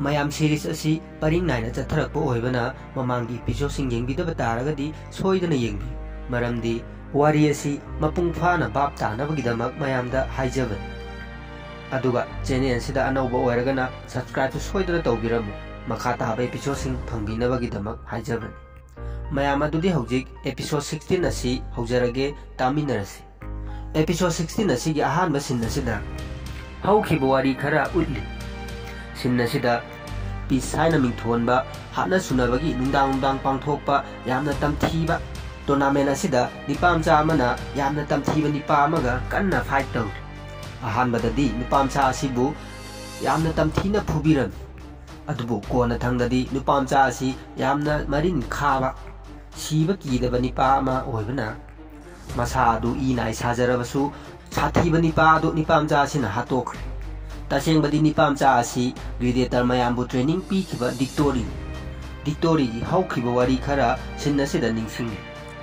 मैं सीरीज़ परी नाइन चथरप होना ममान एपीसोड तारोदन ये मरमी वारी असी मपूा पाप तानदम मैम हाईब चेनेल अनौबना सब्सक्राइब सोदन तौरमु मखा ताब एपीसोड फंगीनबीदम हाईबी मैम एपीसोड सिक्सटीन अभी हौजरगे तामीनरसी एपीसोड सिक्सटीन अहम सिंह वारी खरा उली sin asida पिसाइन मिथोन हाटन सूनबी पाथोप तमथीब टोर्नामेंट निपामचा तमथीब निपाम कन्न फाइट तौ अहानबदी निपामचा तमथीन फूबीरम अदुबु कोन थंगदी निपामचा मरीन खाब सीब कीदब निपाम ओइबना मसा अदु ई नाइ साजरबसु साथीब निपा अदु निपामचा हाटोखरे ग्रेडिएटर मयामबु ट्रेनिंग पीखिबा डिक्टोरी डिक्टोरी की हौखिबा वारी खरा सिन्नसिदा निंगसिंग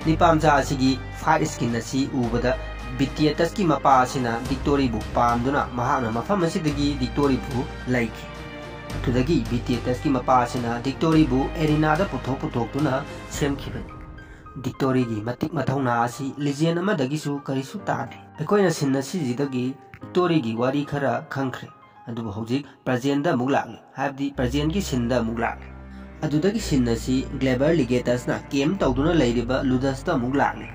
निपामचा असिगी फाइट स्किन असी उबदा बिटियतस की मपा असिना डिक्टोरी बु पामदुना महाना मफम असिदगी डिक्टोरी बु लाइखि अतुदगी बिटियतस की मपा असिना डिक्टोरी बु एरिनादा पुथोक पुथोकतुना सेमखिबनी डिक्टोरी की मतिक मथौना असी लिजेन अमदगिसु करिसु तादे अखोइना सिन्ना सिजिदगी डिक्टोरी की वारी खरा खंखरे ꯑꯗꯨꯕꯨ ꯍꯧꯖꯤꯛ ꯄ꯭ꯔꯖꯦꯟꯗ ꯑꯃꯨꯛ ꯂꯥꯛꯂꯤ ꯍꯥꯏꯕꯗꯤ ꯄ꯭ꯔꯖꯦꯟꯒꯤ ꯁꯤꯟꯗ ꯑꯃꯨꯛ ꯂꯥꯛꯂꯤ ꯑꯗꯨꯗꯒꯤ ꯁꯤꯟ ꯑꯁꯤ ꯒ꯭ꯂꯦꯕꯔ ꯂꯤꯒꯦꯇꯁꯅ ꯀꯦꯝ ꯇꯧꯗꯨꯅ ꯂꯩꯔꯤꯕ ꯂꯨꯗꯁꯇ ꯑꯃꯨꯛ ꯂꯥꯛꯂꯤ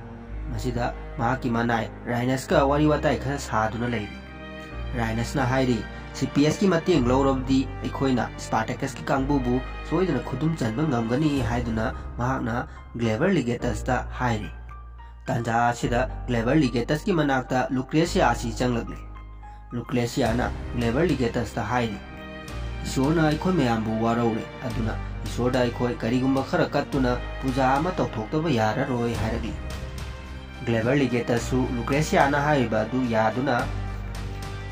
ꯃꯁꯤꯗ ꯃꯍꯥꯛꯀꯤ ꯃꯅꯥꯏ ꯔꯥꯏꯅꯁꯀ ꯋꯥꯔꯤ ꯋꯥꯇꯥꯏ ꯈꯔ ꯁꯥꯗꯨꯅ ꯂꯩꯔꯤ ꯔꯥꯏꯅꯁꯅ ꯍꯥꯏꯔꯤ ꯁꯤ ꯄꯤ ꯑꯦꯁꯀꯤ ꯃꯇꯦꯡ ꯂꯧꯔꯕꯗꯤ ꯑꯩꯈꯣꯏꯅ ꯁ꯭ꯄꯥꯔꯇꯦꯀꯁꯀꯤ ꯀꯥꯡꯕꯨꯕꯨ ꯁꯣꯏꯗꯅ ꯈꯨꯗꯨꯝ ꯆꯟꯕ ꯉꯝꯒꯅꯤ ꯍꯥꯏꯗꯨꯅ ꯃꯍꯥꯛꯅ ꯒ꯭ꯂꯦꯕꯔ ꯂꯤꯒꯦꯇꯁꯇ ꯍꯥꯏꯔꯤ ꯇꯥꯟꯖꯥ ꯑꯁꯤꯗ ꯒ꯭ꯂꯦꯕꯔ ꯂꯤꯒꯦꯇꯁꯀꯤ ꯃꯅꯥꯛꯇ ꯂꯨꯀ꯭ꯔꯦꯁꯤꯌꯥ ꯑꯁꯤ ꯆꯪꯂꯛꯂꯤ ꯂꯨꯀ꯭ꯂꯦꯁꯤꯌꯥꯅ ꯒ꯭ꯂꯦꯕꯔ ꯂꯤꯒꯦꯇꯁꯇ ꯍꯥꯏꯔꯤ ꯏꯁꯣꯔꯅ ꯑꯩꯈꯣꯏ ꯃꯌꯥꯝꯕꯨ ꯋꯥꯔꯧꯔꯦ ꯑꯗꯨꯅ ꯏꯁꯣꯔꯗ ꯑꯩꯈꯣꯏ ꯀꯔꯤꯒꯨꯝꯕ ꯈꯔ ꯀꯠꯇꯨꯅ ꯄꯨꯖꯥ ꯑꯃ ꯇꯧꯊꯣꯛꯇꯕ ꯌꯥꯔꯔꯣꯏ ꯍꯥꯏꯔꯛꯂꯤ ꯒ꯭ꯂꯦꯕꯔ ꯂꯤꯒꯦꯇꯁꯁꯨ ꯂꯨꯀ꯭ꯔꯦꯁꯤꯌꯥꯅ ꯍꯥꯏꯔꯤꯕ ꯑꯗꯨ ꯌꯥꯗꯨꯅ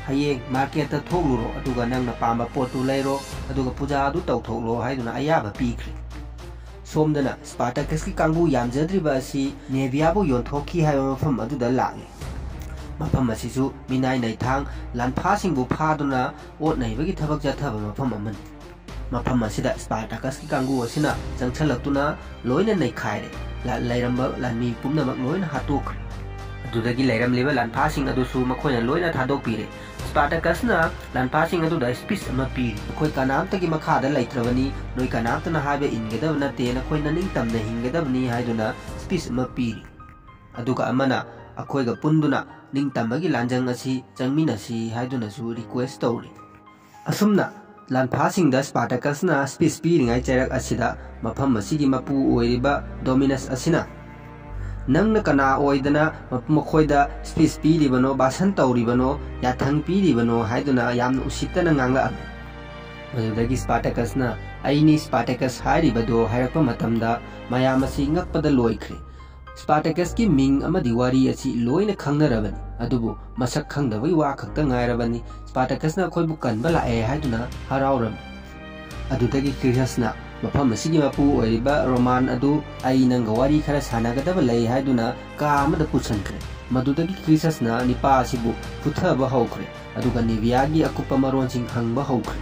ꯍꯌꯦꯡ ꯃꯥꯔꯀꯦꯠꯇ ꯊꯣꯛꯂꯨꯔꯣ ꯑꯗꯨꯒ ꯅꯪꯅ ꯄꯥꯝꯕ ꯄꯣꯠꯇꯨ ꯂꯩꯔꯣ ꯑꯗꯨꯒ ꯄꯨꯖꯥ ꯑꯗꯨ ꯇꯧꯊꯣꯛꯂꯣ ꯍꯥꯏꯗꯨꯅ ꯑꯌꯥꯕ ꯄꯤꯈ꯭ꯔꯦ ꯁꯣꯝꯗꯅ ꯁ꯭ꯄꯥꯔꯇꯀꯁꯀꯤ ꯀꯥꯡꯕꯨ ꯌꯥꯝꯖꯗ꯭ꯔꯤꯕ ꯑꯁꯤ ꯅꯦꯚꯤꯌꯥꯕꯨ ꯌꯣꯟꯊꯣꯛꯈꯤ ꯍꯥꯏꯕ ꯃꯐꯝ ꯑꯗꯨꯗ ꯂꯥꯛꯂꯤ ꯃꯐꯝ ꯑꯁꯤꯁꯨ ꯃꯤꯅꯥꯏ ꯅꯩꯊꯥꯡ ꯂꯥꯟꯐꯥꯁꯤꯡꯕꯨ ꯐꯥꯗꯨꯅ ꯑꯣꯠ ꯅꯩꯕꯒꯤ ꯊꯕꯛ ꯆꯠꯊꯕ ꯃꯐꯝ ꯑꯃꯅꯤ ꯃꯐꯝ ꯑꯁꯤꯗ ꯁ꯭ꯄꯥꯔꯇꯥꯀꯁꯀꯤ ꯀꯥꯡꯕꯨ ꯑꯁꯤꯅ ꯆꯪꯁꯜꯂꯛꯇꯨꯅ ꯂꯣꯏꯅ ꯅꯩꯈꯥꯏꯔꯦ ꯂꯩꯔꯝꯕ ꯂꯥꯟꯃꯤ ꯄꯨꯝꯅꯃꯛ ꯂꯣꯏꯅ ꯍꯥꯠꯇꯣꯛꯈ꯭ꯔꯦ ꯑꯗꯨꯗꯒꯤ ꯂꯩꯔꯝꯂꯤꯕ ꯂꯥꯟꯐꯥꯁꯤꯡ ꯑꯗꯨꯁꯨ ꯃꯈꯣꯏꯅ ꯂꯣꯏꯅ ꯊꯥꯗꯣꯛꯄꯤꯔꯦ ꯁ꯭ꯄꯥꯔꯇꯀꯁꯅ ꯂꯥꯟꯐꯥꯁꯤꯡ ꯑꯗꯨꯗ ꯁ꯭ꯄꯤꯆ ꯑꯃ ꯄꯤꯔꯤ ꯑꯩꯈꯣꯏ ꯀꯅꯥꯝꯇꯒꯤ ꯃꯈꯥꯗ ꯂꯩꯇ꯭ꯔꯕꯅꯤ ꯅꯣꯏ ꯀꯅꯥꯝꯇꯅ ꯍꯥꯏꯕ ꯏꯟꯒꯗꯕ ꯅꯠꯇꯦ ꯅꯈꯣꯏ ꯅꯅꯤꯡꯇꯝꯅ ꯍꯤꯡꯒꯗꯕꯅꯤ ꯍꯥꯏꯗꯨꯅ ꯁ꯭ꯄꯤꯆ ꯑꯃ ꯄꯤꯔꯤ ꯑꯗꯨꯒ ꯑꯃꯅ ꯑꯩꯈꯣꯏꯒ ꯄꯨꯟꯗꯨꯅ ꯅꯤꯡꯇꯝꯕꯒꯤ ꯂꯥꯟꯖꯪ ꯑꯁꯤ ꯆꯪꯃꯤꯟꯅꯁꯤ ꯍꯥꯏꯗꯨꯅꯁꯨ ꯔꯤꯀ꯭ꯋꯦꯁ ꯇꯧꯔꯤ ꯑꯁꯨꯝꯅ ꯂꯥꯟꯐꯥꯁꯤꯡꯗ ꯁ꯭ꯄꯥꯔꯇꯀꯁꯅ ꯁ꯭ꯄꯤꯆ ꯄꯤꯔꯤꯉꯩ ꯆꯩꯔꯛ ꯑꯁꯤꯗ ꯃꯐꯝ ꯑꯁꯤꯒꯤ ꯃꯄꯨ ꯑꯣꯏꯔꯤꯕ ꯗꯣꯃꯤꯅꯁ ꯑꯁꯤꯅ ꯅꯪꯅ ꯀꯅꯥ ꯑꯣꯏꯗꯅ ꯃꯈꯣꯏꯗ ꯁ꯭ꯄꯤꯆ ꯄꯤꯔꯤꯕꯅꯣ ꯕꯥꯁꯟ ꯇꯧꯔꯤꯕꯅꯣ ꯌꯥꯊꯪ ꯄꯤꯔꯤꯕꯅꯣ ꯍꯥꯏꯗꯨꯅ ꯌꯥꯝꯅ ꯎꯁꯤꯠꯇꯅ ꯉꯥꯡꯂꯛꯑꯝꯃꯤ ꯃꯗꯨꯗꯒꯤ ꯁ꯭ꯄꯥꯔꯇꯀꯁꯅ ꯑꯩꯅꯤ ꯁ꯭ꯄꯥꯔꯇꯀꯁ ꯍꯥꯏꯔꯤꯕꯗꯣ ꯍꯥꯏꯔꯛꯄ ꯃꯇꯝꯗ ꯃꯌꯥꯝ ꯑꯁꯤ ꯉꯛꯄꯗ ꯂꯣꯏꯈ꯭ꯔꯦ ꯁ꯭ꯄꯥꯔꯇꯦꯀꯁꯀꯤ ꯃꯤꯡ ꯑꯃꯗꯤ ꯋꯥꯔꯤ ꯑꯁꯤ ꯂꯣꯏꯅ ꯈꯪꯅꯔꯕꯅꯤ ꯑꯗꯨꯕꯨ ꯃꯁꯛ ꯈꯪꯗꯕꯒꯤ ꯋꯥ ꯈꯛꯇ ꯉꯥꯏꯔꯕꯅꯤ ꯁ꯭ꯄꯥꯔꯇꯦꯀꯁꯅ ꯑꯩꯈꯣꯏꯕꯨ ꯀꯟꯕ ꯂꯥꯛꯑꯦ ꯍꯥꯏꯗꯨꯅ ꯍꯔꯥꯎꯔꯝꯃꯤ ꯑꯗꯨꯗꯒꯤ ꯀ꯭ꯔꯤꯁꯁꯅ ꯃꯐꯝ ꯑꯁꯤꯒꯤ ꯃꯄꯨ ꯑꯣꯏꯔꯤꯕ ꯔꯣꯃꯥꯟ ꯑꯗꯨ ꯑꯩ ꯅꯪꯒ ꯋꯥꯔꯤ ꯈꯔ ꯁꯥꯟꯅꯒꯗꯕ ꯂꯩ ꯍꯥꯏꯗꯨꯅ ꯀꯥ ꯑꯃꯗ ꯄꯨꯁꯤꯟꯈ꯭ꯔꯦ ꯃꯗꯨꯗꯒꯤ ꯀ꯭ꯔꯤꯁꯁꯅ ꯅꯤꯄꯥ ꯑꯁꯤꯕꯨ ꯐꯨꯊꯕ ꯍꯧꯈ꯭ꯔꯦ ꯑꯗꯨꯒ ꯅꯤꯕꯤꯌꯥꯒꯤ ꯑꯀꯨꯞꯄ ꯃꯔꯣꯟꯁꯤꯡ ꯍꯪꯕ ꯍꯧꯈ꯭ꯔꯦ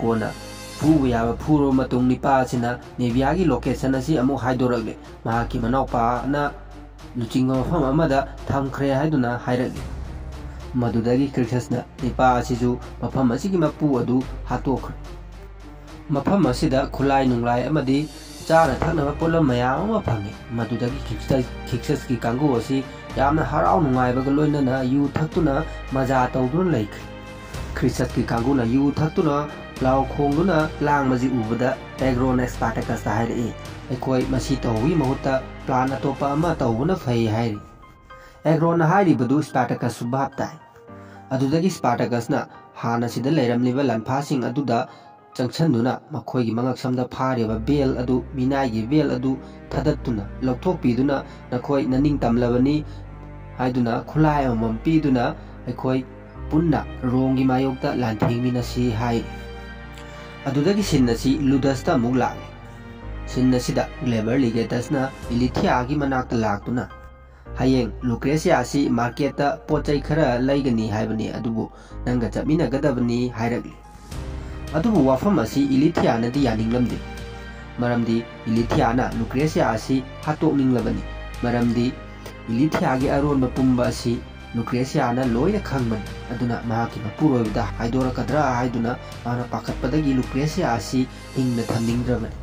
ꯀꯣꯟꯅ ꯐꯨꯕ ꯌꯥꯕ ꯐꯨꯔꯕ ꯃꯇꯨꯡ ꯅꯤꯄꯥ ꯑꯁꯤꯅ ꯅꯦꯚꯤꯌꯥꯒꯤ ꯂꯣꯀꯦꯁꯟ ꯑꯁꯤ ꯑꯃꯨꯛ ꯍꯥꯏꯗꯣꯔꯛꯂꯦ ꯃꯍꯥꯛꯀꯤ ꯃꯅꯥꯎꯄꯥꯅ ꯂꯨꯆꯤꯡꯕ ꯃꯐꯝ ꯑꯃꯗ ꯊꯝꯈ꯭ꯔꯦ ꯍꯥꯏꯗꯨꯅ ꯍꯥꯏꯔꯛꯂꯤ ꯃꯗꯨꯗꯒꯤ ꯀ꯭ꯔꯤꯁꯁꯅ ꯅꯤꯄꯥ ꯑꯁꯤꯁꯨ ꯃꯐꯝ ꯑꯁꯤꯒꯤ ꯃꯄꯨ ꯑꯗꯨ ꯍꯥꯠꯇꯣꯛꯈ꯭ꯔꯦ ꯃꯐꯝ ꯑꯁꯤꯗ ꯈꯨꯠꯂꯥꯏ ꯅꯨꯡꯂꯥꯏ ꯑꯃꯗꯤ ꯆꯥꯅ ꯊꯛꯅꯕ ꯄꯣꯠꯂꯝ ꯃꯌꯥꯝ ꯑꯃ ꯐꯪꯉꯤ ꯃꯗꯨꯗꯒꯤ ꯈꯤꯛꯁꯁꯀꯤ ꯀꯥꯡꯕꯨ ꯑꯁꯤ ꯌꯥꯝꯅ ꯍꯔꯥꯎ ꯅꯨꯡꯉꯥꯏꯕꯒ ꯂꯣꯏꯅꯅ ꯌꯨ ꯊꯛꯇꯨꯅ ꯃꯖꯥ ꯇꯧꯗꯨꯅ ꯂꯩꯈ꯭ꯔꯦ ꯈ꯭ꯔꯤꯁꯠꯀꯤ ꯀꯥꯡꯕꯨꯅ ꯌꯨ ꯊꯛꯇꯨꯅ ꯂꯥꯎ ꯈꯣꯡꯗꯨꯅ ꯂꯥꯡꯕꯁꯤ ꯎꯕꯗ ꯑꯦꯒ꯭ꯔꯣꯅ ꯁ꯭ꯄꯥꯔꯇꯀꯁꯇ ꯍꯥꯏꯔꯛꯏ ꯑꯩꯈꯣꯏ ꯃꯁꯤ ꯇꯧꯕꯒꯤ ꯃꯍꯨꯠꯇ ꯄ꯭ꯂꯥꯟ ꯑꯇꯣꯞꯄ ꯑꯃ ꯇꯧꯕꯅ ꯐꯩ ꯍꯥꯏꯔꯤ ꯑꯦꯒ꯭ꯔꯣꯅ ꯍꯥꯏꯔꯤꯕꯗꯨ ꯁ꯭ꯄꯥꯔꯇꯀꯁꯁꯨ ꯚꯥꯞ ꯇꯥꯏ ꯑꯗꯨꯗꯒꯤ ꯁ꯭ꯄꯥꯔꯇꯀꯁꯅ ꯍꯥꯟꯅ ꯁꯤꯗ ꯂꯩꯔꯝꯂꯤꯕ ꯂꯥꯟꯐꯥꯁꯤꯡ ꯑꯗꯨꯗ ꯆꯪꯁꯟꯗꯨꯅ ꯃꯈꯣꯏꯒꯤ ꯃꯉꯛꯁꯝꯗ ꯐꯥꯔꯤꯕ ꯕꯦꯜ ꯑꯗꯨ ꯃꯤꯅꯥꯏꯒꯤ ꯕꯦꯜ ꯑꯗꯨ ꯊꯗꯠꯇꯨꯅ ꯂꯧꯊꯣꯛꯄꯤꯗꯨꯅ ꯅꯈꯣꯏ ꯅꯅꯤꯡ ꯇꯝꯂꯕꯅꯤ ꯍꯥꯏꯗꯨꯅ ꯈꯨꯠꯂꯥꯏ ꯑꯃꯃꯝ ꯄꯤꯗꯨꯅ ꯑꯩꯈꯣꯏ ꯄꯨꯟꯅ ꯔꯣꯝꯒꯤ ꯃꯥꯌꯣꯛꯇ ꯂꯥꯟꯊꯦꯡꯃꯤꯟꯅꯁꯤ ꯍꯥꯏꯔꯤ अदुदगी सिन्नसी लुदस्ता मुग लागे लिगेटस ग्लेबर लिगेटसना इलिथियागी मनाक लाकतुना हायेंग लुक्रेसियासी मार्केटता पोचै खरा लैगनी हाइबनी अदुबु नंगा चमिनगदबनी हाइरगली अदुबु वाफम असी इलिथियानदी यानिंगलमदी मरमदी इलिथियाना लुक्रेसियासी हातोनिंगलबनी मरमदी ꯃꯔꯝꯗꯤ ꯏꯂꯤꯊꯤꯌꯥꯒꯤ ꯑꯔꯣꯟꯕ ꯄꯨꯝꯕ ꯑꯁꯤ ꯂꯨꯀ꯭ꯔꯦꯁꯤꯌꯥꯅ ꯂꯣꯏꯅ ꯈꯪꯕꯅꯤ ꯑꯗꯨꯅ ꯃꯍꯥꯛꯀꯤ ꯃꯄꯨꯔꯣꯏꯕꯗ ꯍꯥꯏꯗꯣꯔꯛꯀꯗ꯭ꯔꯥ ꯍꯥꯏꯗꯨꯅ ꯃꯥꯅ ꯄꯥꯈꯠꯄꯗꯒꯤ ꯂꯨꯀ꯭ꯔꯦꯁꯤꯌꯥ ꯑꯁꯤ ꯍꯤꯡꯅ ꯊꯝꯅꯤꯡꯗ꯭ꯔꯕꯅꯤ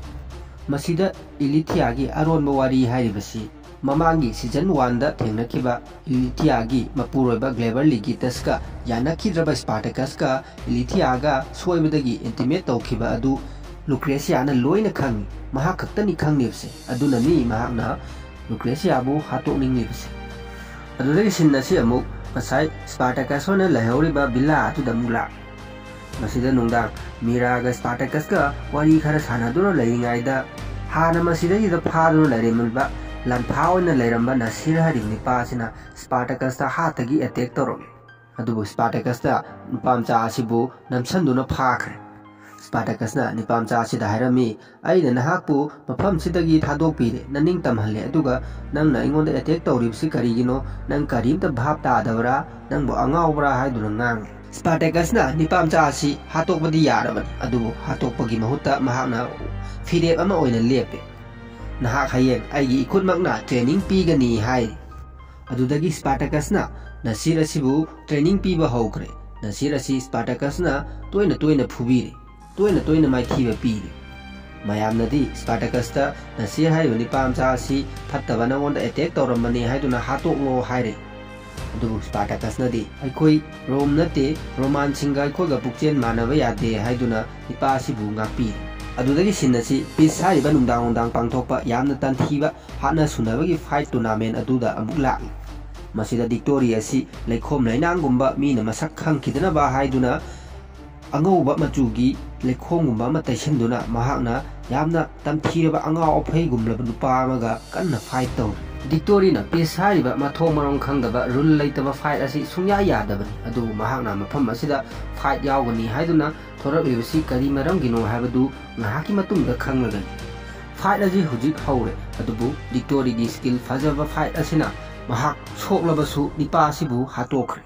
ꯃꯁꯤꯗ ꯏꯂꯤꯊꯤꯌꯥꯒꯤ ꯑꯔꯣꯟꯕ ꯋꯥꯔꯤ ꯍꯥꯏꯔꯤꯕꯁꯤ ꯃꯃꯥꯡꯒꯤ ꯁꯤꯖꯟ ꯋꯥꯟꯗ ꯊꯦꯡꯅꯈꯤꯕ ꯏꯂꯤꯊꯤꯌꯥꯒꯤ ꯃꯄꯨꯔꯣꯏꯕ ꯒ꯭ꯂꯦꯕꯔ ꯂꯤꯒꯤꯇꯁꯀ ꯌꯥꯅꯈꯤꯗ꯭ꯔꯕ ꯁ꯭ꯄꯥꯔꯇꯦꯀꯁꯀ ꯏꯂꯤꯊꯤꯌꯥꯒ ꯁꯣꯏꯕꯗꯒꯤ ꯏꯟꯇꯤꯃꯦꯠ ꯇꯧꯈꯤꯕ ꯑꯗꯨ ꯂꯨꯀ꯭ꯔꯦꯁꯤꯌꯥꯅ ꯂꯣꯏꯅ ꯈꯪꯉꯤ ꯃꯍꯥꯛ ꯈꯛꯇꯅꯤ ꯈꯪꯂꯤꯕꯁꯦ ꯑꯗꯨꯅꯅꯤ ꯃꯍꯥꯛꯅ ꯂꯨꯀ꯭ꯔꯦꯁꯤꯌꯥꯕꯨ ꯍꯥꯠꯇꯣꯛꯅꯤꯡꯂꯤꯕꯁꯦ ꯑꯗꯨꯗꯒꯤ ꯁꯤꯟ ꯑꯁꯤ ꯑꯃꯨꯛ ꯉꯁꯥꯏ ꯁ꯭ꯄꯥꯔꯇꯦꯀꯁ ꯍꯣꯏꯅ ꯂꯩꯍꯧꯔꯤꯕ ꯚꯤꯂꯥ ꯑꯗꯨꯗ ꯑꯃꯨꯛ ꯂꯥꯛ ꯃꯁꯤꯗ ꯅꯨꯡꯗꯥꯡ ꯃꯤꯔꯥꯒ ꯁ꯭ꯄꯥꯔꯇꯦꯀꯁꯀ ꯋꯥꯔꯤ ꯈꯔ ꯁꯥꯟꯅꯗꯨꯅ ꯂꯩꯔꯤꯉꯩꯗ ꯍꯥꯟꯅ ꯃꯁꯤꯗꯩꯗ ꯐꯥꯗꯨꯅ ꯂꯩꯔꯝꯂꯤꯕ ꯂꯥꯟꯐꯥ ꯑꯣꯏꯅ ꯂꯩꯔꯝꯕ ꯅꯁꯤꯔ ꯍꯥꯏꯔꯤꯕ ꯅꯤꯄꯥ ꯑꯁꯤꯅ ꯁ꯭ꯄꯥꯔꯇꯦꯀꯁꯇ ꯍꯥꯠꯇꯒꯤ ꯑꯦꯇꯦꯛ ꯇꯧꯔꯛꯏ ꯑꯗꯨꯕꯨ ꯁ꯭ꯄꯥꯔꯇꯦꯀꯁꯇ ꯅꯨꯄꯥꯃꯆꯥ ꯑꯁꯤꯕꯨ ꯅꯝꯁꯟꯗꯨꯅ ꯐꯥꯈ꯭ꯔꯦ ꯁ꯭ꯄꯥꯔꯇꯀꯁꯅ ꯅꯤꯄꯥꯝꯆꯥꯁꯤꯗ ꯍꯥꯏꯔꯝꯃꯤ ꯑꯩꯅ ꯅꯍꯥꯛꯄꯨ ꯃꯐꯝꯁꯤꯗꯒꯤ ꯊꯥꯗꯣꯛꯄꯤꯔꯦ ꯅꯅꯤꯡ ꯇꯝꯍꯜꯂꯦ ꯑꯗꯨꯒ ꯅꯪꯅ ꯑꯩꯉꯣꯟꯗ ꯑꯦꯇꯦꯛ ꯇꯧꯔꯤꯕꯁꯤ ꯀꯔꯤꯒꯤꯅꯣ ꯅꯪ ꯀꯔꯤꯝꯇ ꯚꯥꯞ ꯇꯥꯗꯕ꯭ꯔꯥ ꯅꯪꯕꯨ ꯑꯉꯥꯎꯕ꯭ꯔꯥ ꯍꯥꯏꯗꯨꯅ ꯉꯥꯡꯉꯤ ꯁ꯭ꯄꯥꯔꯇꯦꯀꯁꯅ ꯅꯤꯄꯥꯝꯆꯥ ꯑꯁꯤ ꯍꯥꯠꯇꯣꯛꯄꯗꯤ ꯌꯥꯔꯕꯅꯤ ꯑꯗꯨꯕꯨ ꯍꯥꯠꯇꯣꯛꯄꯒꯤ ꯃꯍꯨꯠꯇ ꯃꯍꯥꯛꯅ ꯐꯤꯔꯦꯞ ꯑꯃ ꯑꯣꯏꯅ ꯂꯦꯞꯄꯦ ꯅꯍꯥꯛ ꯍꯌꯦꯡ ꯑꯩꯒꯤ ꯏꯈꯨꯠꯃꯛꯅ ꯇ꯭ꯔꯦꯅꯤꯡ ꯄꯤꯒꯅꯤ ꯍꯥꯏ ꯑꯗꯨꯗꯒꯤ ꯁ꯭ꯄꯥꯔꯇꯦꯀꯁꯅ ꯅꯁꯤꯔ ꯑꯁꯤꯕꯨ ꯇ꯭ꯔꯦꯅꯤꯡ ꯄꯤꯕ ꯍꯧꯈ꯭ꯔꯦ ꯅꯁꯤꯔ ꯑꯁꯤ ꯁ꯭ꯄꯥꯔꯇꯦꯀꯁꯅ ꯇꯣꯏꯅ ꯇꯣꯏꯅ ꯐꯨꯕꯤꯔꯤ ꯇꯣꯏꯅ ꯇꯣꯏꯅ ꯃꯥꯏꯊꯤꯕ ꯄꯤꯔꯤ ꯃꯌꯥꯝꯅꯗꯤ ꯁ꯭ꯄꯥꯔꯇꯀꯁꯇ ꯅꯁꯤꯔ ꯍꯥꯏꯔꯤꯕ ꯅꯤꯄꯥꯃꯆꯥ ꯑꯁꯤ ꯐꯠꯇꯕ ꯅꯉꯣꯟꯗ ꯑꯦꯇꯦꯛ ꯇꯧꯔꯝꯕꯅꯤ ꯍꯥꯏꯗꯨꯅ ꯍꯥꯠꯇꯣꯛꯂꯣ ꯍꯥꯏꯔꯦ ꯑꯗꯨꯕꯨ ꯁ꯭ꯄꯥꯔꯇꯀꯁꯅꯗꯤ ꯑꯩꯈꯣꯏ ꯔꯣꯝ ꯅꯠꯇꯦ ꯔꯣꯃꯥꯟꯁꯤꯡꯒ ꯑꯩꯈꯣꯏꯒ ꯄꯨꯛꯆꯦꯜ ꯃꯥꯟꯅꯕ ꯌꯥꯗꯦ ꯍꯥꯏꯗꯨꯅ ꯅꯤꯄꯥ ꯑꯁꯤꯕꯨ ꯉꯥꯛꯄꯤꯔꯤ ꯑꯗꯨꯗꯒꯤ ꯁꯤꯟ ꯑꯁꯤ ꯄꯤꯁ ꯍꯥꯏꯔꯤꯕ ꯅꯨꯡꯗꯥꯡ ꯅꯨꯡꯗꯥꯡ ꯄꯥꯡꯊꯣꯛꯄ ꯌꯥꯝꯅ ꯇꯟꯊꯤꯕ ꯍꯥꯠꯅ ꯁꯨꯅꯕꯒꯤ ꯐꯥꯏꯠ ꯇꯣꯔꯅꯥꯃꯦꯟ ꯑꯗꯨꯗ ꯑꯃꯨꯛ ꯂꯥꯛꯏ ꯃꯁꯤꯗ ꯗꯤꯛꯇꯣꯔꯤ ꯑꯁꯤ ꯂꯩꯈꯣꯝ ꯂꯩꯅꯥꯡꯒꯨꯝꯕ ꯃꯤꯅ ꯃꯁꯛ ꯈꯪꯈꯤꯗꯅꯕ ꯍꯥꯏꯗꯨꯅ ꯑꯉꯧꯕ ꯃꯆꯨꯒꯤ ꯂꯩꯈꯣꯝꯒꯨꯝꯕ ꯑꯃ ꯇꯩꯁꯤꯟꯗꯨꯅ ꯃꯍꯥꯛꯅ ꯌꯥꯝꯅ ꯇꯝꯊꯤꯔꯕ ꯑꯉꯥꯎ ꯑꯐꯩꯒꯨꯝꯂꯕ ꯅꯨꯄꯥ ꯑꯃꯒ ꯀꯟꯅ ꯐꯥꯏꯠ ꯇꯧꯔꯤ ꯗꯤꯛꯇꯣꯔꯤꯅ ꯄꯤꯁ ꯍꯥꯏꯔꯤꯕ ꯃꯊꯣꯡ ꯃꯔꯝ ꯈꯪꯗꯕ ꯔꯨꯜ ꯂꯩꯇꯕ ꯐꯥꯏꯠ ꯑꯁꯤ ꯁꯨꯡꯌꯥ ꯌꯥꯗꯕꯅꯤ ꯑꯗꯨꯕꯨ ꯃꯍꯥꯛꯅ ꯃꯐꯝ ꯑꯁꯤꯗ ꯐꯥꯏꯠ ꯌꯥꯎꯒꯅꯤ ꯍꯥꯏꯗꯨꯅ ꯊꯣꯔꯛꯂꯤꯕꯁꯤ ꯀꯔꯤ ꯃꯔꯝꯒꯤꯅꯣ ꯍꯥꯏꯕꯗꯨ ꯉꯥꯏꯍꯥꯛꯀꯤ ꯃꯇꯨꯡꯗ ꯈꯪꯂꯒꯅꯤ ꯐꯥꯏꯠ ꯑꯁꯤ ꯍꯧꯖꯤꯛ ꯍꯧꯔꯦ ꯑꯗꯨꯕꯨ ꯗꯤꯛꯇꯣꯔꯤꯒꯤ ꯁ꯭ꯀꯤꯜ ꯐꯖꯕ ꯐꯥꯏꯠ ꯑꯁꯤꯅ ꯃꯍꯥꯛ ꯁꯣꯛꯂꯕꯁꯨ ꯅꯤꯄꯥ ꯑꯁꯤꯕꯨ ꯍꯥꯠꯇꯣꯛꯈ꯭ꯔꯦ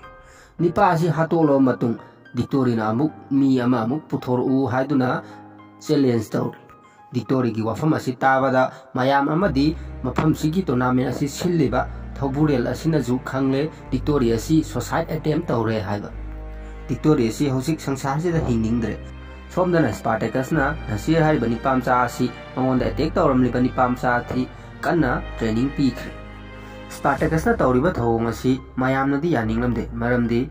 ꯅꯤꯄꯥ ꯑꯁꯤ ꯍꯥꯠꯇꯣꯛꯂꯕ ꯃꯇꯨꯡ ꯗꯤꯛꯇꯣꯔꯤꯅ ꯑꯃꯨꯛ ꯃꯤ ꯑꯃ ꯑꯃꯨꯛ ꯄꯨꯊꯣꯔꯛꯎ ꯍꯥꯏꯗꯨꯅ ꯆꯦꯂꯦꯟꯖ ꯇꯧꯔꯤ ꯗꯤꯛꯇꯣꯔꯤꯒꯤ ꯋꯥꯐꯝ ꯑꯁꯤ ꯇꯥꯕꯗ ꯃꯌꯥꯝ ꯑꯃꯗꯤ ꯃꯐꯝꯁꯤꯒꯤ ꯇꯣꯔꯅꯥꯃꯦꯟ ꯑꯁꯤ ꯁꯤꯜꯂꯤꯕ ꯊꯧꯕꯨꯔꯦꯜ ꯑꯁꯤꯅꯁꯨ ꯈꯪꯂꯦ ꯗꯤꯛꯇꯣꯔꯤ ꯑꯁꯤ ꯁꯣꯁꯥꯏꯠ ꯑꯦꯇꯦꯝ ꯇꯧꯔꯦ ꯍꯥꯏꯕ ꯗꯤꯛꯇꯣꯔꯤ ꯑꯁꯤ ꯍꯧꯖꯤꯛ ꯁꯪꯁꯥꯔꯁꯤꯗ ꯍꯤꯡꯅꯤꯡꯗ꯭ꯔꯦ ꯁꯣꯝꯗꯅ ꯁ꯭ꯄꯥꯔꯇꯦꯀꯁꯅ ꯅꯁꯤꯔ ꯍꯥꯏꯔꯤꯕ ꯅꯤꯄꯥꯃꯆꯥ ꯑꯁꯤ ꯃꯉꯣꯟꯗ ꯑꯦꯇꯦꯛ ꯇꯧꯔꯝꯂꯤꯕ ꯅꯤꯄꯥꯃꯆꯥ ꯑꯁꯤ ꯀꯟꯅ ꯇ꯭ꯔꯦꯅꯤꯡ ꯄꯤꯈ꯭ꯔꯦ ꯁ꯭ꯄꯥꯔꯇꯦꯀꯁꯅ ꯇꯧꯔꯤꯕ ꯊꯧꯑꯣꯡ ꯑꯁꯤ ꯃꯌꯥꯝꯅꯗꯤ ꯌꯥꯅꯤꯡꯂꯝꯗꯦ ꯃꯔꯝꯗꯤ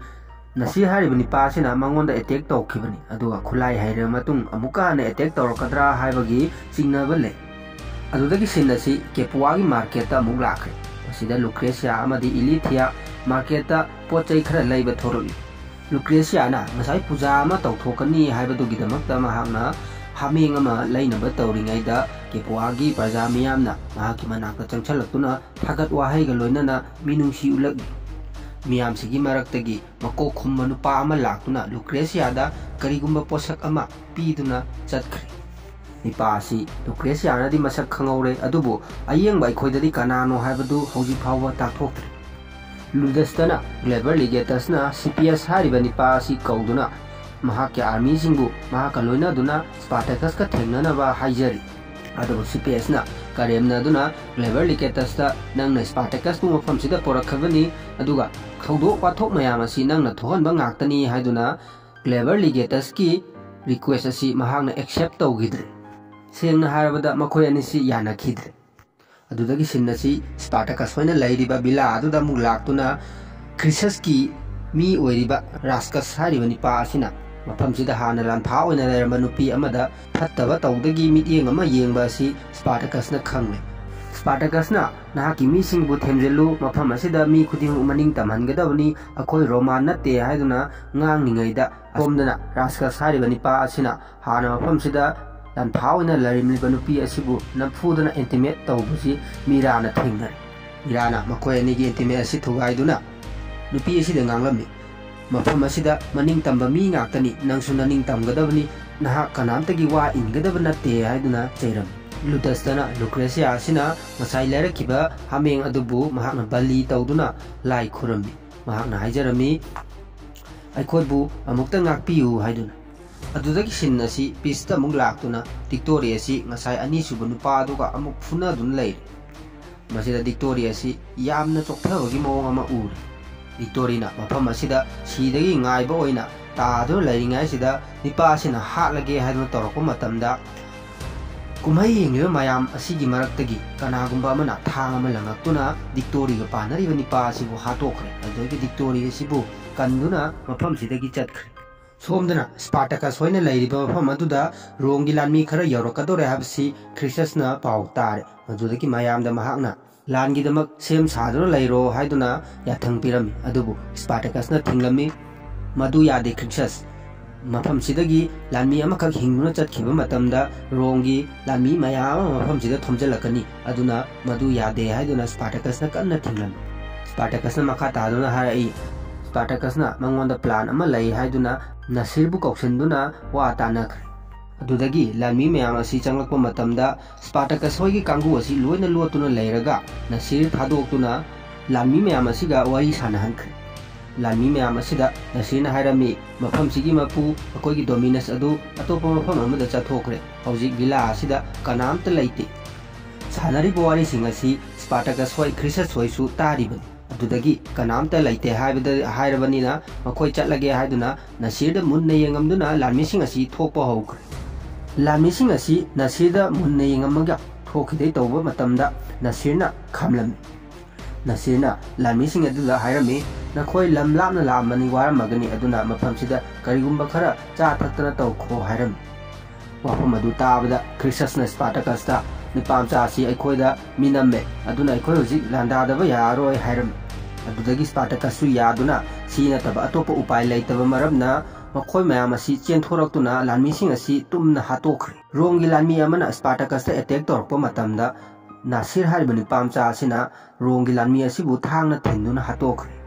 ꯅꯁꯤꯔ ꯍꯥꯏꯔꯤꯕ ꯅꯤꯄꯥ ꯑꯁꯤꯅ ꯃꯉꯣꯟꯗ ꯑꯦꯇꯦꯛ ꯇꯧꯈꯤꯕꯅꯤ ꯑꯗꯨꯒ ꯈꯨꯠꯂꯥꯏ ꯍꯩꯔꯕ ꯃꯇꯨꯡ ꯑꯃꯨꯛꯀ ꯍꯟꯅ ꯑꯦꯇꯦꯛ ꯇꯧꯔꯛꯀꯗ꯭ꯔꯥ ꯍꯥꯏꯕꯒꯤ ꯆꯤꯡꯅꯕ ꯂꯩ ꯑꯗꯨꯗꯒꯤ ꯁꯤꯟ ꯑꯁꯤ ꯀꯦꯄꯨꯋꯥꯒꯤ ꯃꯥꯔꯀꯦꯠꯇ ꯑꯃꯨꯛ ꯂꯥꯛꯈ꯭ꯔꯦ ꯃꯁꯤꯗ ꯂꯨꯀ꯭ꯔꯦꯁꯤꯌꯥ ꯑꯃꯗꯤ ꯏꯂꯤꯊꯤꯌꯥ ꯃꯥꯔꯀꯦꯠꯇ ꯄꯣꯠ ꯆꯩ ꯈꯔ ꯂꯩꯕ ꯊꯣꯔꯛꯏ ꯂꯨꯀ꯭ꯔꯦꯁꯤꯌꯥꯅ ꯉꯁꯥꯏ ꯄꯨꯖꯥ ꯑꯃ ꯇꯧꯊꯣꯛꯀꯅꯤ ꯍꯥꯏꯕꯗꯨꯒꯤꯗꯃꯛꯇ ꯃꯍꯥꯛꯅ ꯍꯥꯃꯦꯡ ꯑꯃ ꯂꯩꯅꯕ ꯇꯧꯔꯤꯉꯩꯗ ꯀꯦꯄꯨꯋꯥꯒꯤ ꯄ꯭ꯔꯖꯥ ꯃꯤꯌꯥꯝꯅ ꯃꯍꯥꯛꯀꯤ ꯃꯅꯥꯛꯇ ꯆꯪꯁꯤꯜꯂꯛꯇꯨꯅ ꯊꯥꯒꯠ ꯋꯥꯍꯩꯒ ꯂꯣꯏꯅꯅ ꯃꯤꯅꯨꯡꯁꯤ ꯎꯠꯂꯛꯏ ꯃꯤꯌꯥꯝꯁꯤꯒꯤ ꯃꯔꯛꯇꯒꯤ ꯃꯀꯣꯛ ꯈꯨꯝꯕ ꯅꯨꯄꯥ ꯑꯃ ꯂꯥꯛꯇꯨꯅ ꯂꯨꯀ꯭ꯔꯦꯁꯤꯌꯥꯗ ꯀꯔꯤꯒꯨꯝꯕ ꯄꯣꯠꯁꯛ ꯑꯃ ꯄꯤꯗꯨꯅ ꯆꯠꯈ꯭ꯔꯦ ꯅꯤꯄꯥ ꯑꯁꯤ ꯂꯨꯀ꯭ꯔꯦꯁꯤꯌꯥꯅꯗꯤ ꯃꯁꯛ ꯈꯪꯍꯧꯔꯦ ꯑꯗꯨꯕꯨ ꯑꯌꯦꯡꯕ ꯑꯩꯈꯣꯏꯗꯗꯤ ꯀꯅꯥꯅꯣ ꯍꯥꯏꯕꯗꯨ ꯍꯧꯖꯤꯛ ꯐꯥꯎꯕ ꯇꯥꯛꯊꯣꯛꯇ꯭ꯔꯤ ꯂꯨꯗꯁꯇꯅ ꯒ꯭ꯂꯦꯕꯔ ꯂꯤꯒꯦꯇꯁꯅ ꯁꯤꯄꯤꯌꯁ ꯍꯥꯏꯔꯤꯕ ꯅꯤꯄꯥ ꯑꯁꯤ ꯀꯧꯗꯨꯅ ꯃꯍꯥꯛꯀꯤ ꯑꯥꯔꯃꯤꯁꯤꯡꯕꯨ ꯃꯍꯥꯛꯀ ꯂꯣꯏꯅꯗꯨꯅ ꯁ꯭ꯄꯥꯔꯇꯦꯀꯁꯀ ꯊꯦꯡꯅꯅꯕ ꯍꯥꯏꯖꯔꯤ ꯑꯗꯨꯕꯨ ꯁꯤꯄꯤꯌꯁꯅ ꯀꯔꯦꯝꯅꯗꯨꯅ ꯒ꯭ꯂꯦꯕꯔ ꯂꯤꯒꯦꯇꯁꯇ ꯅꯪꯅ ꯁ꯭ꯄꯥꯔꯇꯦꯀꯁꯄꯨ ꯃꯐꯝꯁꯤꯗ ꯄꯣꯔꯛꯈꯕꯅꯤ ꯑꯗꯨꯒ ꯊꯧꯗꯣꯛ ꯋꯥꯊꯣꯛ ꯃꯌꯥꯝ ꯑꯁꯤ ꯅꯪꯅ ꯊꯣꯛꯍꯟꯕ ꯉꯥꯛꯇꯅꯤ ꯍꯥꯏꯗꯨꯅ ꯒ꯭ꯂꯦꯕꯔ ꯂꯤꯒꯦꯇꯁꯀꯤ ꯔꯤꯀ꯭ꯋꯦꯁ ꯑꯁꯤ ꯃꯍꯥꯛꯅ ꯑꯦꯛꯁꯦꯞ ꯇꯧꯈꯤꯗ꯭ꯔꯦ ꯁꯦꯡꯅ ꯍꯥꯏꯔꯕꯗ ꯃꯈꯣꯏ ꯑꯅꯤꯁꯤ ꯌꯥꯅꯈꯤꯗ꯭ꯔꯦ ꯑꯗꯨꯗꯒꯤ ꯁꯤꯟ ꯑꯁꯤ ꯁ꯭ꯄꯥꯔꯇꯀꯁ ꯍꯣꯏꯅ ꯂꯩꯔꯤꯕ ꯚꯤꯂꯥ ꯑꯗꯨꯗ ꯑꯃꯨꯛ ꯂꯥꯛꯇꯨꯅ ꯈ꯭ꯔꯤꯁꯁꯀꯤ ꯃꯤ ꯑꯣꯏꯔꯤꯕ ꯔꯥꯁꯀꯁ ꯍꯥꯏꯔꯤꯕ ꯅꯤꯄꯥ ꯑꯁꯤꯅ ꯃꯐꯝꯁꯤꯗ ꯍꯥꯟꯅ ꯂꯥꯟꯐꯥ ꯑꯣꯏꯅ ꯂꯩꯔꯝꯕ ꯅꯨꯄꯤ ꯑꯃꯗ ꯐꯠꯇꯕ ꯇꯧꯗꯒꯤ ꯃꯤꯠꯌꯦꯡ ꯑꯃ ꯌꯦꯡꯕ ꯑꯁꯤ ꯁ꯭ꯄꯥꯔꯇꯀꯁꯅ ꯈꯪꯂꯦ स्पार्टकसना नहाकी मीसिंगबु थेमजिल्लु मफम असिदा मी खुदिंग मनिंग तमहनगदबनी अखोई रोमान नते हायदुना ngangningayda. Asomdana राजकस हारिबा निपा असिना हाना मफमसिदा लनफावना लरिमलिबा नुपी असिबु नफुदना इंटिमेट तौबुसी मीराना थेंगनर मीराना इंटिमेट असि मफम असिदा मनिंग तंबा मी ngaktani nangsu naning tamgadabani नहा वा इनगदब नते हायदुना चैरम ꯂꯨꯇꯁꯇꯅ ꯂꯨꯀ꯭ꯔꯦꯁꯤꯌꯥ ꯑꯁꯤꯅ ꯉꯁꯥꯏ ꯂꯩꯔꯛꯈꯤꯕ ꯍꯥꯃꯦꯡ ꯑꯗꯨꯕꯨ ꯃꯍꯥꯛꯅ ꯕꯂꯤ ꯇꯧꯗꯨꯅ ꯂꯥꯏ ꯈꯨꯔꯝꯃꯤ ꯃꯍꯥꯛꯅ ꯍꯥꯏꯖꯔꯝꯃꯤ ꯑꯩꯈꯣꯏꯕꯨ ꯑꯃꯨꯛꯇ ꯉꯥꯛꯄꯤꯌꯨ ꯍꯥꯏꯗꯨꯅ ꯑꯗꯨꯗꯒꯤ ꯁꯤꯟ ꯑꯁꯤ ꯄꯤꯁꯇ ꯑꯃꯨꯛ ꯂꯥꯛꯇꯨꯅ ꯗꯤꯛꯇꯣꯔꯤ ꯑꯁꯤ ꯉꯁꯥꯏ ꯑꯅꯤꯁꯨꯕ ꯅꯨꯄꯥ ꯑꯗꯨꯒ ꯑꯃꯨꯛ ꯐꯨꯅꯗꯨꯅ ꯂꯩꯔꯤ ꯃꯁꯤꯗ ꯗꯤꯛꯇꯣꯔꯤ ꯑꯁꯤ ꯌꯥꯝꯅ ꯆꯣꯛꯊꯕꯒꯤ ꯃꯑꯣꯡ ꯑꯃ ꯎꯔꯤ ꯗꯤꯛꯇꯣꯔꯤꯅ ꯃꯐꯝ ꯑꯁꯤꯗ ꯁꯤꯗꯒꯤ ꯉꯥꯏꯕ ꯑꯣꯏꯅ ꯇꯥꯗꯨꯅ ꯂꯩꯔꯤꯉꯩꯁꯤꯗ ꯅꯤꯄꯥ ꯑꯁꯤꯅ ꯍꯥꯠꯂꯒꯦ ꯍꯥꯏꯗꯨꯅ ꯇꯧꯔꯛꯄ ꯃꯇꯝꯗ ꯀꯨꯝꯍꯩ ꯌꯦꯡꯂꯤꯕ ꯃꯌꯥꯝ ꯑꯁꯤꯒꯤ ꯃꯔꯛꯇꯒꯤ ꯀꯅꯥꯒꯨꯝꯕ ꯑꯃꯅ ꯊꯥꯡ ꯑꯃ ꯂꯪꯉꯛꯇꯨꯅ ꯗꯤꯛꯇꯣꯔꯤꯒ ꯄꯥꯟꯅꯔꯤꯕ ꯅꯤꯄꯥ ꯑꯁꯤꯕꯨ ꯍꯥꯠꯇꯣꯛꯈ꯭ꯔꯦ ꯑꯗꯨꯗꯒꯤ ꯗꯤꯛꯇꯣꯔꯤ ꯑꯁꯤꯕꯨ ꯀꯟꯗꯨꯅ ꯃꯐꯝꯁꯤꯗꯒꯤ ꯆꯠꯈ꯭ꯔꯦ ꯁꯣꯝꯗꯅ ꯁ꯭ꯄꯥꯔꯇꯀꯁ ꯍꯣꯏꯅ ꯂꯩꯔꯤꯕ ꯃꯐꯝ ꯑꯗꯨꯗ ꯔꯣꯝꯒꯤ ꯂꯥꯟꯃꯤ ꯈꯔ ꯌꯧꯔꯛꯀꯗꯧꯔꯦ ꯍꯥꯏꯕꯁꯤ ꯈ꯭ꯔꯤꯁꯁꯅ ꯄꯥꯎ ꯇꯥꯔꯦ ꯃꯗꯨꯗꯒꯤ ꯃꯌꯥꯝꯗ ꯃꯍꯥꯛꯅ ꯂꯥꯟꯒꯤꯗꯃꯛ ꯁꯦꯝ ꯁꯥꯗꯨꯅ ꯂꯩꯔꯣ ꯍꯥꯏꯗꯨꯅ ꯌꯥꯊꯪ ꯄꯤꯔꯝꯃꯤ ꯑꯗꯨꯕꯨ ꯁ꯭ꯄꯥꯔꯇꯀꯁꯅ ꯊꯤꯡꯂꯝꯃꯤ ꯃꯗꯨ ꯌꯥꯗꯦ ꯈ꯭ꯔꯤꯁꯁ ꯃꯐꯝꯁꯤꯗꯒꯤ ꯂꯥꯟꯃꯤ ꯑꯃꯈꯛ ꯍꯤꯡꯗꯨꯅ ꯆꯠꯈꯤꯕ ꯃꯇꯝꯗ ꯔꯣꯝꯒꯤ ꯂꯥꯟꯃꯤ ꯃꯌꯥꯝ ꯑꯃ ꯃꯐꯝꯁꯤꯗ ꯊꯣꯝꯖꯤꯜꯂꯛꯀꯅꯤ ꯑꯗꯨꯅ ꯃꯗꯨ ꯌꯥꯗꯦ ꯍꯥꯏꯗꯨꯅ ꯁ꯭ꯄꯥꯔꯇꯀꯁꯅ ꯀꯟꯅ ꯊꯤꯡꯂꯝꯃꯤ ꯁ꯭ꯄꯥꯔꯇꯀꯁꯅ ꯃꯈꯥ ꯇꯥꯗꯨꯅ ꯍꯥꯏꯔꯛꯏ ꯁ꯭ꯄꯥꯔꯇꯀꯁꯅ ꯃꯉꯣꯟꯗ ꯄ꯭ꯂꯥꯟ ꯑꯃ ꯂꯩ ꯍꯥꯏꯗꯨꯅ ꯅꯁꯤꯔꯕꯨ ꯀꯧꯁꯤꯟꯗꯨꯅ ꯋꯥ ꯇꯥꯟꯅꯈ꯭ꯔꯦ ꯑꯗꯨꯗꯒꯤ ꯂꯥꯟꯃꯤ ꯃꯌꯥꯝ ꯑꯁꯤ ꯆꯪꯂꯛꯄ ꯃꯇꯝꯗ ꯁ꯭ꯄꯥꯔꯇꯀꯁ ꯍꯣꯏꯒꯤ ꯀꯥꯡꯕꯨ ꯑꯁꯤ ꯂꯣꯏꯅ ꯂꯣꯠꯇꯨꯅ ꯂꯩꯔꯒ ꯅꯁꯤꯔ ꯊꯥꯗꯣꯛꯇꯨꯅ ꯂꯥꯟꯃꯤ ꯃꯌꯥꯝ ꯑꯁꯤꯒ ꯋꯥꯔꯤ ꯁꯥꯟꯅꯍꯟꯈ꯭ꯔꯦ ꯂꯥꯟꯃꯤ ꯃꯌꯥꯝ ꯑꯁꯤꯗ ꯅꯁꯤꯔꯅ ꯍꯥꯏꯔꯝꯃꯤ ꯃꯐꯝꯁꯤꯒꯤ ꯃꯄꯨ ꯑꯩꯈꯣꯏꯒꯤ ꯗꯣꯃꯤꯅꯁ ꯑꯗꯨ ꯑꯇꯣꯞꯄ ꯃꯐꯝ ꯑꯃꯗ ꯆꯠꯊꯣꯛꯈ꯭ꯔꯦ ꯍꯧꯖꯤꯛ ꯚꯤꯂꯥ ꯑꯁꯤꯗ ꯀꯅꯥꯝꯇ ꯂꯩꯇꯦ ꯁꯥꯟꯅꯔꯤꯕ ꯋꯥꯔꯤꯁꯤꯡ ꯑꯁꯤ ꯁ꯭ꯄꯥꯔꯇꯀꯁ ꯍꯣꯏ ꯈ꯭ꯔꯤꯁꯁ ꯍꯣꯏꯁꯨ ꯇꯥꯔꯤꯕꯅꯤ ꯑꯗꯨꯗꯒꯤ ꯀꯅꯥꯝꯇ ꯂꯩꯇꯦ ꯍꯥꯏꯕꯗ ꯍꯥꯏꯔꯕꯅꯤꯅ ꯃꯈꯣꯏ ꯆꯠꯂꯒꯦ ꯍꯥꯏꯗꯨꯅ ꯅꯁꯤꯔꯗ ꯃꯨꯟꯅ ꯌꯦꯡꯉꯝꯗꯨꯅ ꯂꯥꯟꯃꯤꯁꯤꯡ ꯑꯁꯤ ꯊꯣꯛꯄ ꯍꯧꯈ꯭ꯔꯦ ꯂꯥꯟꯃꯤꯁꯤꯡ ꯑꯁꯤ ꯅꯁꯤꯔꯗ ꯃꯨꯟꯅ ꯌꯦꯡꯉꯝꯃꯒ ꯊꯣꯛꯈꯤꯗꯩ ꯇꯧꯕ ꯃꯇꯝꯗ ꯅꯁꯤꯔꯅ ꯈꯥꯝꯂꯝꯃꯤ ꯅꯁꯤꯔꯅ ꯂꯥꯟꯃꯤꯁꯤꯡ ꯑꯗꯨꯗ ꯍꯥꯏꯔꯝꯃꯤ ꯅꯈꯣꯏ ꯂꯝ ꯂꯥꯞꯅ ꯂꯥꯛꯑꯝꯃꯅꯤ ꯋꯥꯔꯝꯃꯒꯅꯤ ꯑꯗꯨꯅ ꯃꯐꯝꯁꯤꯗ ꯀꯔꯤꯒꯨꯝꯕ ꯈꯔ ꯆꯥ ꯊꯛꯇꯅ ꯇꯧꯈꯣ ꯍꯥꯏꯔꯝꯃꯤ ꯋꯥꯐꯝ ꯑꯗꯨ ꯇꯥꯕꯗ ꯈ꯭ꯔꯤꯁꯁꯅ ꯁ꯭ꯄꯥꯇꯀꯁꯇ ꯅꯨꯄꯥꯃꯆꯥ ꯑꯁꯤ ꯑꯩꯈꯣꯏꯗ ꯃꯤꯅꯝꯃꯦ ꯑꯗꯨꯅ ꯑꯩꯈꯣꯏ ꯍꯧꯖꯤꯛ ꯂꯥꯟꯗꯥꯗꯕ ꯌꯥꯔꯔꯣꯏ ꯍꯥꯏꯔꯝꯃꯤ ꯑꯗꯨꯗꯒꯤ ꯁ꯭ꯄꯥꯇꯀꯁꯁꯨ ꯌꯥꯗꯨꯅ ꯁꯤ ꯅꯠꯇꯕ ꯑꯇꯣꯞꯄ ꯎꯄꯥꯏ ꯂꯩꯇꯕ ꯃꯔꯝꯅ ꯃꯈꯣꯏ ꯃꯌꯥꯝ ꯑꯁꯤ ꯆꯦꯟꯊꯣꯔꯛꯇꯨꯅ ꯂꯥꯟꯃꯤꯁꯤꯡ ꯑꯁꯤ ꯇꯨꯝꯅ ꯍꯥꯠꯇꯣꯛꯈ꯭ꯔꯦ ꯔꯣꯝꯒꯤ ꯂꯥꯟꯃꯤ ꯑꯃꯅ ꯁ꯭ꯄꯥꯇꯀꯁꯇ ꯑꯦꯇꯦꯛ ꯇꯧꯔꯛꯄ ꯃꯇꯝꯗ ꯅꯥꯁꯤꯔ ꯍꯥꯏꯔꯤꯕ ꯅꯨꯄꯥꯃꯆꯥ ꯑꯁꯤꯅ ꯔꯣꯝꯒꯤ ꯂꯥꯟꯃꯤ ꯑꯁꯤꯕꯨ ꯊꯥꯡꯅ ꯊꯤꯟꯗꯨꯅ ꯍꯥꯠꯇꯣꯛꯈ꯭ꯔꯦ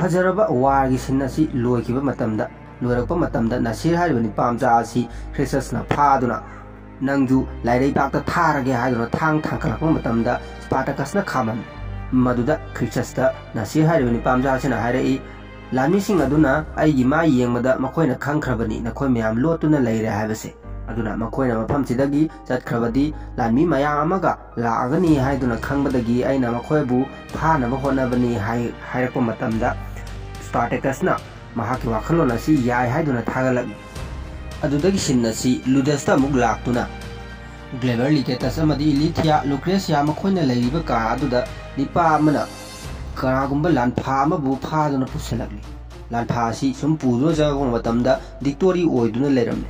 ꯐꯖꯔꯕ ꯋꯥꯔꯒꯤꯁꯤꯡ ꯑꯁꯤ ꯂꯣꯏꯈꯤꯕ ꯃꯇꯝꯗ ꯂꯣꯏꯔꯛꯄ ꯃꯇꯝꯗ ꯅꯁꯤꯔ ꯍꯥꯏꯔꯤꯕ ꯅꯤꯄꯥꯝꯆꯥ ꯑꯁꯤ ꯈ꯭ꯔꯤꯁꯇꯁꯅ ꯐꯥꯗꯨꯅ ꯅꯪꯁꯨ ꯂꯥꯏꯔꯩꯄꯥꯛꯇ ꯊꯥꯔꯒꯦ ꯍꯥꯏꯗꯨꯅ ꯊꯥꯡ ꯊꯥꯡꯀꯠꯂꯛꯄ ꯃꯇꯝꯗ ꯁ꯭ꯄꯥꯇꯀꯁꯅ ꯈꯥꯝꯃꯝꯃꯤ ꯃꯗꯨꯗ ꯈ꯭ꯔꯤꯁꯇꯁꯇ ꯅꯁꯤꯔ ꯍꯥꯏꯔꯤꯕ ꯅꯤꯄꯥꯝꯆꯥ ꯑꯁꯤꯅ ꯍꯥꯏꯔꯛꯏ ꯂꯥꯟꯃꯤꯁꯤꯡ ꯑꯗꯨꯅ ꯑꯩꯒꯤ ꯃꯥ ꯌꯦꯡꯕꯗ ꯃꯈꯣꯏꯅ ꯈꯪꯈ꯭ꯔꯕꯅꯤ ꯅꯈꯣꯏ ꯃꯌꯥꯝ ꯂꯣꯠꯇꯨꯅ ꯂꯩꯔꯦ ꯍꯥꯏꯕꯁꯦ ꯑꯗꯨꯅ ꯃꯈꯣꯏꯅ ꯃꯐꯝꯁꯤꯗꯒꯤ ꯆꯠꯈ꯭ꯔꯕꯗꯤ ꯂꯥꯟꯃꯤ ꯃꯌꯥꯝ ꯑꯃꯒ ꯂꯥꯛꯑꯒꯅꯤ ꯍꯥꯏꯗꯨꯅ ꯈꯪꯕꯗꯒꯤ ꯑꯩꯅ ꯃꯈꯣꯏꯕꯨ ꯐꯥꯅꯕ ꯍꯣꯠꯅꯕꯅꯤ ꯍꯥꯏꯔꯛꯄ ꯃꯇꯝꯗ ꯁ꯭ꯄꯥꯔꯇꯦꯀꯁꯅ ꯃꯍꯥꯛꯀꯤ ꯋꯥꯈꯜꯂꯣꯟ ꯑꯁꯤ ꯌꯥꯏ ꯍꯥꯏꯗꯨꯅ ꯊꯥꯒꯠꯂꯛꯏ ꯑꯗꯨꯗꯒꯤ ꯁꯤꯟ ꯑꯁꯤ ꯂꯨꯗꯁꯇ ꯑꯃꯨꯛ ꯂꯥꯛꯇꯨꯅ ꯒ꯭ꯂꯦꯕꯔ ꯂꯤꯀꯦꯇꯁ ꯑꯃꯗꯤ ꯏꯂꯤꯊꯤꯌꯥ ꯂꯨꯀ꯭ꯔꯦꯁꯤꯌꯥ ꯃꯈꯣꯏꯅ ꯂꯩꯔꯤꯕ ꯀꯥ ꯑꯗꯨꯗ ꯅꯤꯄꯥ ꯑꯃꯅ ꯀꯅꯥꯒꯨꯝꯕ ꯂꯥꯟꯐꯥ ꯑꯃꯕꯨ ꯐꯥꯗꯨꯅ ꯄꯨꯁꯤꯜꯂꯛꯂꯤ ꯂꯥꯟꯐꯥ ꯑꯁꯤ ꯁꯨꯝ ꯄꯨꯗꯨꯅ ꯆꯪꯉꯛꯄ ꯃꯇꯝꯗ ꯗꯤꯛꯇꯣꯔꯤ ꯑꯣꯏꯗꯨꯅ ꯂꯩꯔꯝꯂꯦ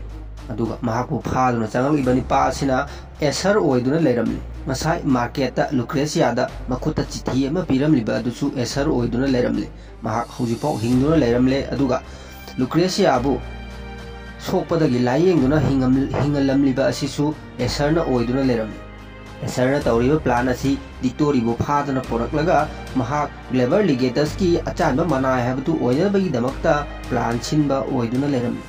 ꯑꯗꯨꯒ ꯃꯍꯥꯛꯄꯨ ꯐꯥꯗꯨꯅ ꯆꯪꯂꯛꯂꯤꯕ ꯅꯤꯄꯥ ꯑꯁꯤꯅ ꯑꯦꯁꯔ ꯑꯣꯏꯗꯨꯅ ꯂꯩꯔꯝꯂꯤ ꯉꯁꯥꯏ ꯃꯥꯔꯀꯦꯠꯇ ꯂꯨꯀ꯭ꯔꯦꯁꯤꯌꯥꯗ ꯃꯈꯨꯠꯇ ꯆꯤꯊꯤ ꯑꯃ ꯄꯤꯔꯝꯂꯤꯕ ꯑꯗꯨꯁꯨ ꯑꯦꯁꯔ ꯑꯣꯏꯗꯨꯅ ꯂꯩꯔꯝꯂꯤ ꯃꯍꯥꯛ ꯍꯧꯖꯤꯛꯐꯥꯎ ꯍꯤꯡꯗꯨꯅ ꯂꯩꯔꯝꯂꯦ ꯑꯗꯨꯒ ꯂꯨꯀ꯭ꯔꯦꯁꯤꯌꯥꯕꯨ ꯁꯣꯛꯄꯗꯒꯤ ꯂꯥꯌꯦꯡꯗꯨꯅ ꯍꯤꯡꯍꯜꯂꯝꯂꯤꯕ ꯑꯁꯤꯁꯨ ꯑꯦꯁꯔꯅ ꯑꯣꯏꯗꯨꯅ ꯂꯩꯔꯝꯂꯤ ꯑꯦꯁꯔꯅ ꯇꯧꯔꯤꯕ ꯄ꯭ꯂꯥꯟ ꯑꯁꯤ ꯗꯤꯛꯇꯣꯔꯤꯕꯨ ꯐꯥꯗꯨꯅ ꯄꯨꯔꯛꯂꯒ ꯃꯍꯥꯛ ꯒ꯭ꯂꯦꯕꯔ ꯂꯤꯒꯦꯇꯁꯀꯤ ꯑꯆꯥꯟꯕ ꯃꯅꯥꯏ ꯍꯥꯏꯕꯗꯨ ꯑꯣꯏꯅꯕꯒꯤꯗꯃꯛꯇ ꯄ꯭ꯂꯥꯟ ꯁꯤꯟꯕ ꯑꯣꯏꯗꯨꯅ ꯂꯩꯔꯝꯃꯤ